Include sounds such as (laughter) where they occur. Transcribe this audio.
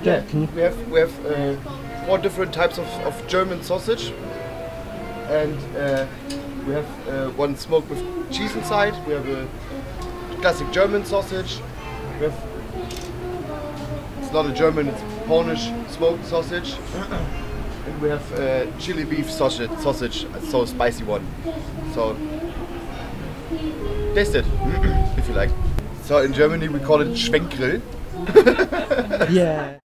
Stärken. We have we have uh, four different types of, of German sausage, and uh, we have uh, one smoked with cheese inside. We have a classic German sausage. We have it's not a German, it's Polish smoked sausage, and we have uh, chili beef sausage. Sausage, so spicy one. So taste it (clears throat) if you like. So in Germany we call it Schwenkgrill. (laughs) Yeah.